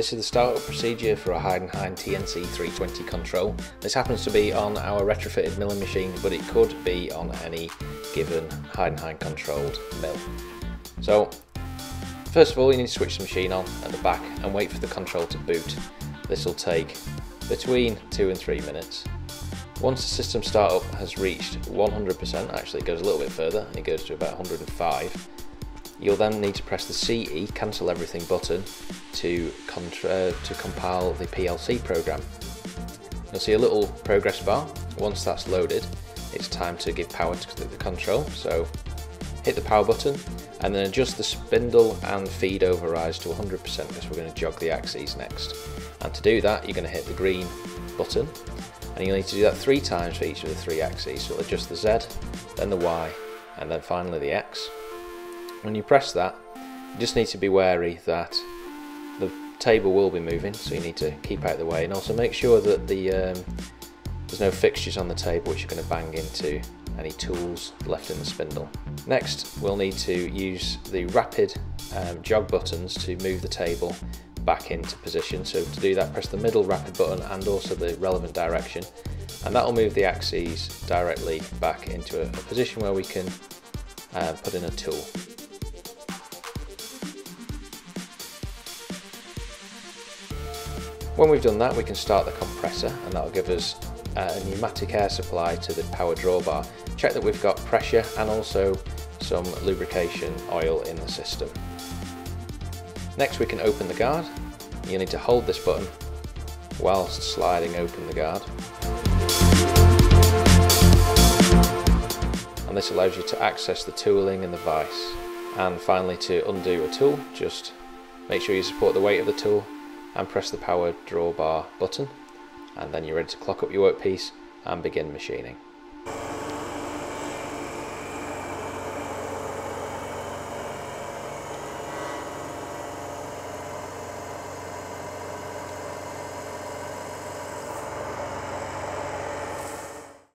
This is the startup procedure for a Heidenhain TNC 320 control. This happens to be on our retrofitted milling machine, but it could be on any given Heidenhain controlled mill. So, first of all, you need to switch the machine on at the back and wait for the control to boot. This will take between two and three minutes. Once the system startup has reached 100%, actually it goes a little bit further, it goes to about 105, You'll then need to press the CE, cancel everything button to, contra uh, to compile the PLC program. You'll see a little progress bar. Once that's loaded, it's time to give power to the control. So hit the power button and then adjust the spindle and feed overrides to 100% because we're going to jog the axes next. And to do that, you're going to hit the green button and you'll need to do that three times for each of the three axes. So adjust the Z, then the Y, and then finally the X. When you press that, you just need to be wary that the table will be moving, so you need to keep out of the way and also make sure that the um, there's no fixtures on the table which you're going to bang into any tools left in the spindle. Next, we'll need to use the rapid um, jog buttons to move the table back into position. So to do that, press the middle rapid button and also the relevant direction, and that will move the axes directly back into a, a position where we can uh, put in a tool. When we've done that we can start the compressor and that'll give us a pneumatic air supply to the power drawbar. Check that we've got pressure and also some lubrication oil in the system. Next we can open the guard. You need to hold this button whilst sliding open the guard. And this allows you to access the tooling and the vise. And finally to undo a tool, just make sure you support the weight of the tool and press the power drawbar button and then you're ready to clock up your workpiece and begin machining.